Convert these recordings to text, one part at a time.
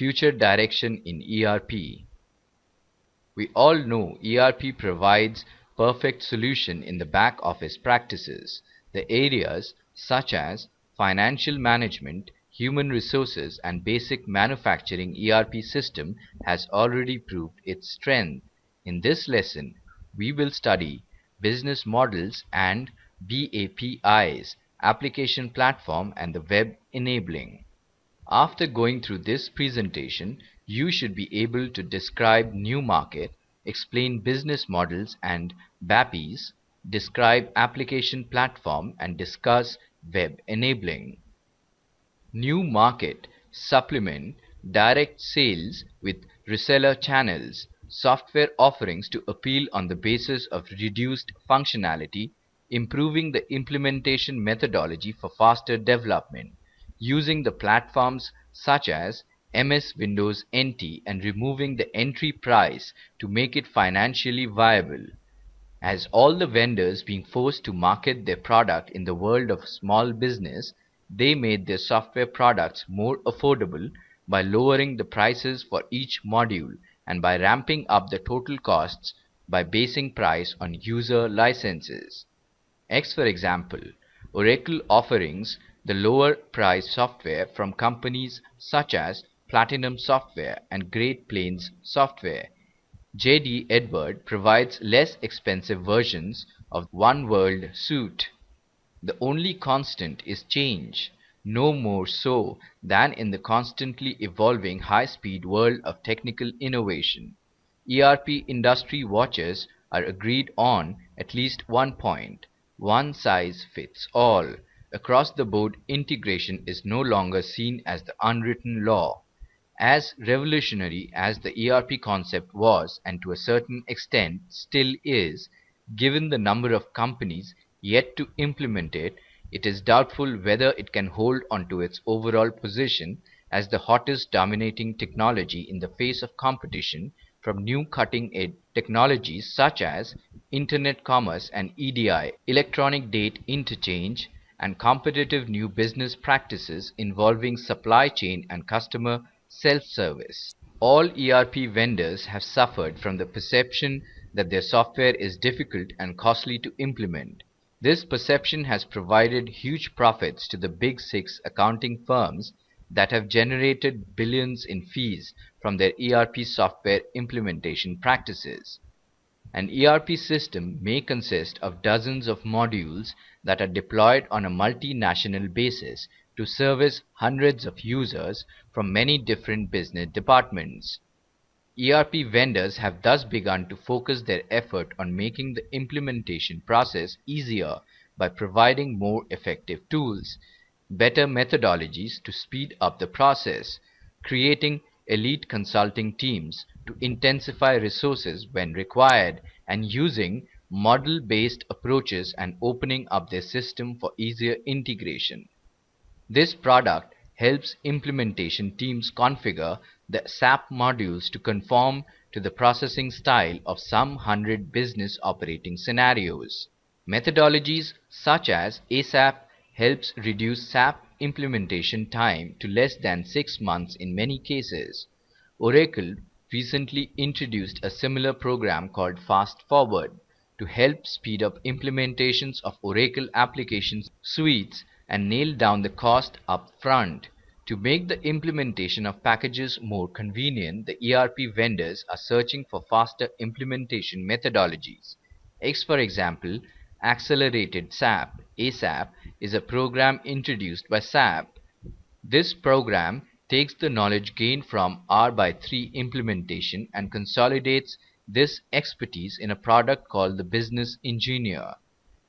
Future Direction in ERP We all know ERP provides perfect solution in the back office practices. The areas such as financial management, human resources and basic manufacturing ERP system has already proved its strength. In this lesson, we will study business models and BAPIs, application platform and the web enabling. After going through this presentation, you should be able to describe new market, explain business models and BAPIs, describe application platform and discuss web enabling. New market supplement direct sales with reseller channels, software offerings to appeal on the basis of reduced functionality, improving the implementation methodology for faster development, using the platforms such as MS Windows NT and removing the entry price to make it financially viable as all the vendors being forced to market their product in the world of small business, they made their software products more affordable by lowering the prices for each module and by ramping up the total costs by basing price on user licenses. X for example, Oracle offerings the lower price software from companies such as Platinum Software and Great Plains Software J.D. Edward provides less expensive versions of One World suite. The only constant is change, no more so than in the constantly evolving high-speed world of technical innovation. ERP industry watchers are agreed on at least one point, one size fits all. Across the board integration is no longer seen as the unwritten law. As revolutionary as the ERP concept was and to a certain extent still is, given the number of companies yet to implement it, it is doubtful whether it can hold onto its overall position as the hottest dominating technology in the face of competition from new cutting-edge technologies such as internet commerce and EDI, electronic data interchange, and competitive new business practices involving supply chain and customer Self-service. All ERP vendors have suffered from the perception that their software is difficult and costly to implement. This perception has provided huge profits to the big six accounting firms that have generated billions in fees from their ERP software implementation practices. An ERP system may consist of dozens of modules that are deployed on a multinational basis to service hundreds of users from many different business departments. ERP vendors have thus begun to focus their effort on making the implementation process easier by providing more effective tools, better methodologies to speed up the process, creating elite consulting teams to intensify resources when required, and using model-based approaches and opening up their system for easier integration. This product helps implementation teams configure the SAP modules to conform to the processing style of some hundred business operating scenarios. Methodologies such as ASAP helps reduce SAP implementation time to less than six months in many cases. Oracle recently introduced a similar program called Fast Forward to help speed up implementations of Oracle application suites and nail down the cost up front. To make the implementation of packages more convenient, the ERP vendors are searching for faster implementation methodologies. X for example, Accelerated SAP ASAP is a program introduced by SAP. This program takes the knowledge gained from R by 3 implementation and consolidates this expertise in a product called the Business Engineer.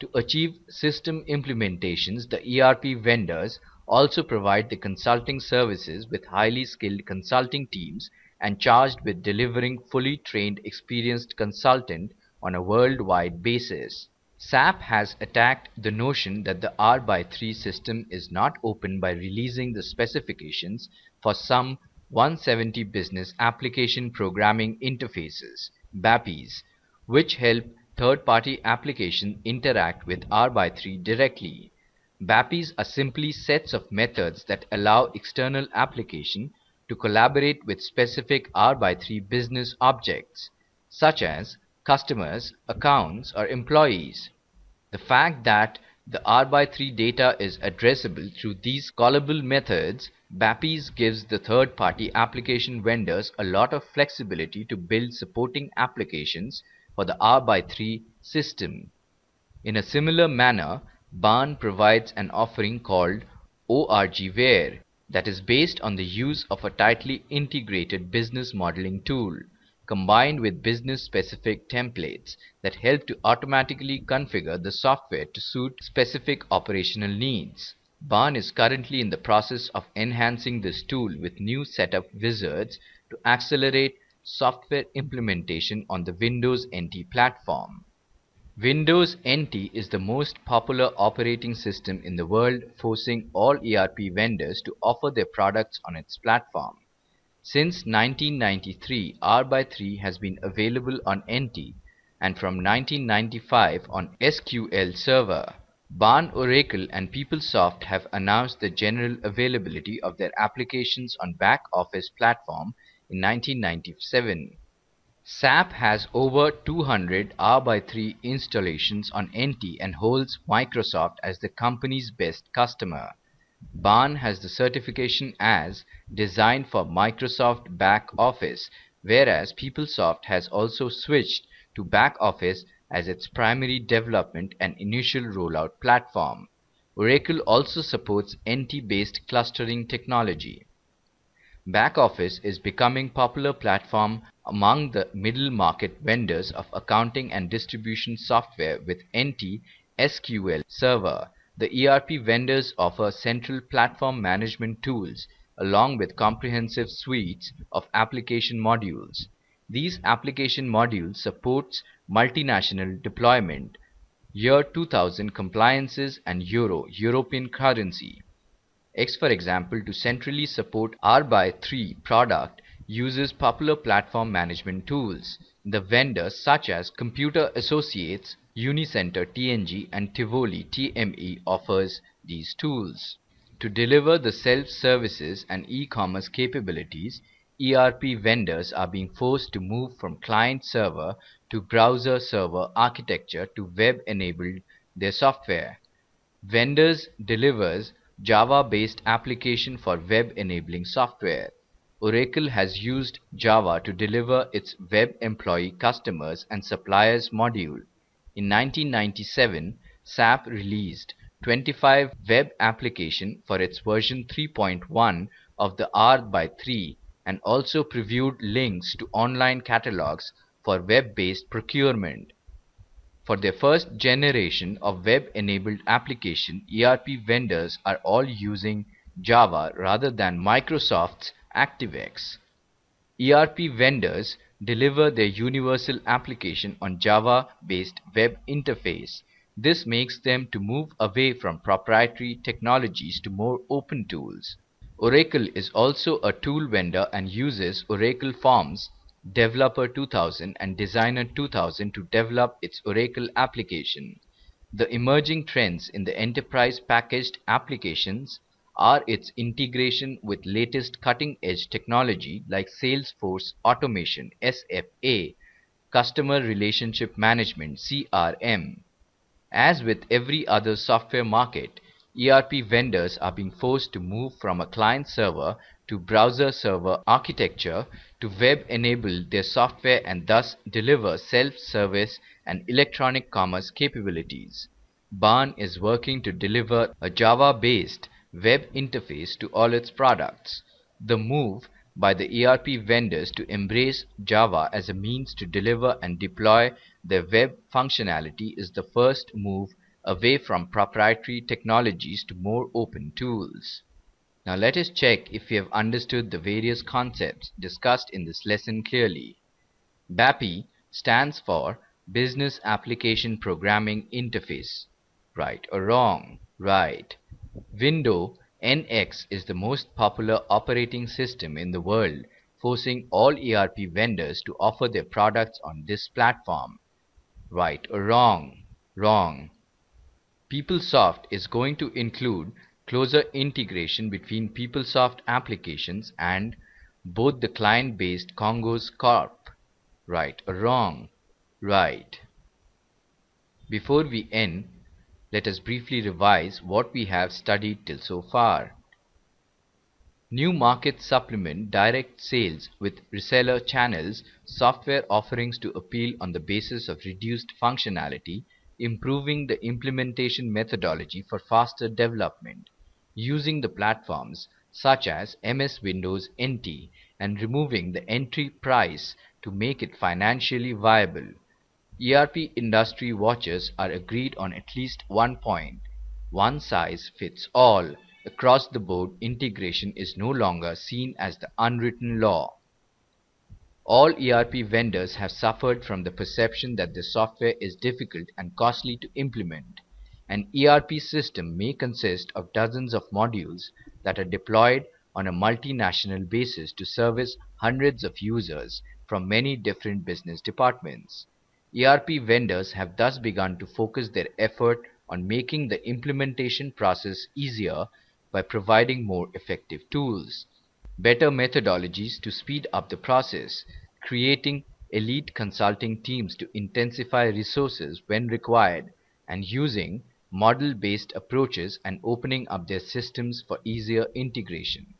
To achieve system implementations, the ERP vendors also provide the consulting services with highly skilled consulting teams and charged with delivering fully trained experienced consultant on a worldwide basis. SAP has attacked the notion that the R by 3 system is not open by releasing the specifications for some 170 business application programming interfaces, BAPIs, which help third-party applications interact with R by 3 directly. BAPIs are simply sets of methods that allow external application to collaborate with specific R by 3 business objects, such as customers, accounts, or employees. The fact that the R by 3 data is addressable through these callable methods, BAPIs gives the third-party application vendors a lot of flexibility to build supporting applications for the R by 3 system. In a similar manner, Baan provides an offering called ORGware that is based on the use of a tightly integrated business modeling tool combined with business-specific templates that help to automatically configure the software to suit specific operational needs. Baan is currently in the process of enhancing this tool with new setup wizards to accelerate software implementation on the Windows NT platform. Windows NT is the most popular operating system in the world forcing all ERP vendors to offer their products on its platform. Since 1993 R by 3 has been available on NT and from 1995 on SQL Server. Baan Oracle and PeopleSoft have announced the general availability of their applications on back office platform in 1997. SAP has over 200 R by 3 installations on NT and holds Microsoft as the company's best customer. Baan has the certification as designed for Microsoft Back Office, whereas PeopleSoft has also switched to Back Office as its primary development and initial rollout platform. Oracle also supports NT-based clustering technology. Back Office is becoming popular platform among the middle market vendors of accounting and distribution software with NT SQL Server the ERP vendors offer central platform management tools along with comprehensive suites of application modules. These application modules supports multinational deployment, year 2000 compliances and euro, European currency. X for example to centrally support R by 3 product uses popular platform management tools. The vendors such as Computer Associates, Unicenter TNG and Tivoli TME offers these tools. To deliver the self-services and e-commerce capabilities, ERP vendors are being forced to move from client-server to browser-server architecture to web-enabled their software. Vendors delivers Java-based application for web-enabling software. Oracle has used Java to deliver its web employee customers and suppliers module. In 1997, SAP released 25 web application for its version 3.1 of the R by 3 and also previewed links to online catalogs for web-based procurement. For their first generation of web-enabled application, ERP vendors are all using Java rather than Microsoft's ActiveX. ERP vendors deliver their universal application on Java-based web interface. This makes them to move away from proprietary technologies to more open tools. Oracle is also a tool vendor and uses Oracle Forms, Developer 2000 and Designer 2000 to develop its Oracle application. The emerging trends in the enterprise packaged applications are its integration with latest cutting-edge technology like Salesforce Automation SFA, Customer Relationship Management CRM. As with every other software market, ERP vendors are being forced to move from a client-server to browser-server architecture to web-enable their software and thus deliver self-service and electronic commerce capabilities. Baan is working to deliver a Java-based web interface to all its products. The move by the ERP vendors to embrace Java as a means to deliver and deploy their web functionality is the first move away from proprietary technologies to more open tools. Now let us check if we have understood the various concepts discussed in this lesson clearly. BAPI stands for Business Application Programming Interface. Right or wrong? Right. Windows NX is the most popular operating system in the world, forcing all ERP vendors to offer their products on this platform. Right or wrong? Wrong. PeopleSoft is going to include closer integration between PeopleSoft applications and both the client-based Cognos Corp. Right or wrong? Right. Before we end, let us briefly revise what we have studied till so far. New markets supplement direct sales with reseller channels, software offerings to appeal on the basis of reduced functionality, improving the implementation methodology for faster development, using the platforms such as MS Windows NT and removing the entry price to make it financially viable. ERP industry watchers are agreed on at least one point. One size fits all. Across the board integration is no longer seen as the unwritten law. All ERP vendors have suffered from the perception that the software is difficult and costly to implement. An ERP system may consist of dozens of modules that are deployed on a multinational basis to service hundreds of users from many different business departments. ERP vendors have thus begun to focus their effort on making the implementation process easier by providing more effective tools, better methodologies to speed up the process, creating elite consulting teams to intensify resources when required, and using model-based approaches and opening up their systems for easier integration.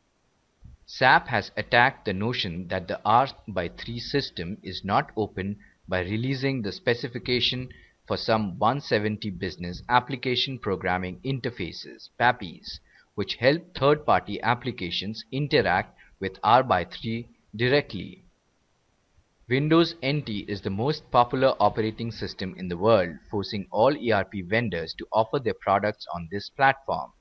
SAP has attacked the notion that the R by 3 system is not open by releasing the specification for some 170 business application programming interfaces BAPIs, which help third-party applications interact with R by 3 directly. Windows NT is the most popular operating system in the world, forcing all ERP vendors to offer their products on this platform.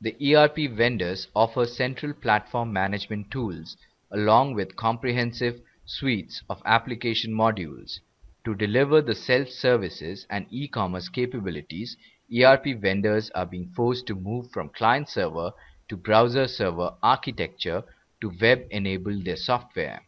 The ERP vendors offer central platform management tools along with comprehensive suites of application modules. To deliver the self-services and e-commerce capabilities, ERP vendors are being forced to move from client-server to browser-server architecture to web-enable their software.